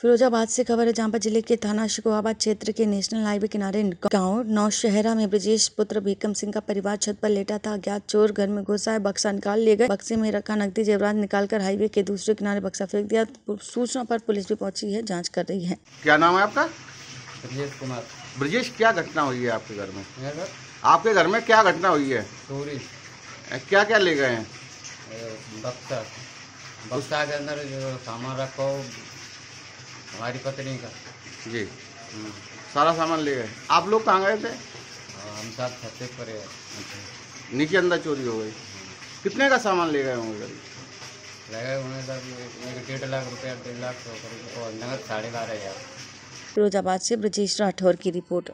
फिरोजाबाद से खबर है जहाँ पर ज़िले के थाना शिकोहाबाद क्षेत्र के नेशनल हाईवे किनारे गाँव नौशहरा में ब्रजेश पुत्र भीकम सिंह का परिवार छत पर लेटा था। अज्ञात चोर घर में घुसा है बक्सा निकाल ले गए। बक्से में रखा नकदी जेवरात निकालकर हाईवे के दूसरे किनारे बक्सा फेंक दिया। सूचना पर पुलिस भी पहुँची है जाँच कर रही है। क्या नाम है आपका? ब्रजेश कुमार। ब्रजेश क्या घटना हुई है आपके घर में? आपके घर में क्या घटना हुई है? चोरी। क्या क्या ले गए हैं? बक्सा। बक्सा के अंदर जो सामान रखो हमारी पत्नी का। जी। सारा सामान ले गए। आप लोग कहाँ गए थे? हम साथ छते पर नीचे अंदर चोरी हो गई। कितने का सामान ले गए होंगे? करीब लगे उन्हें सर एक एक डेढ़ लाख रुपया डेढ़ लाख तो करीब और नगद साढ़े बारह हज़ार। फिरोजाबाद से ब्रजेश राठौर की रिपोर्ट।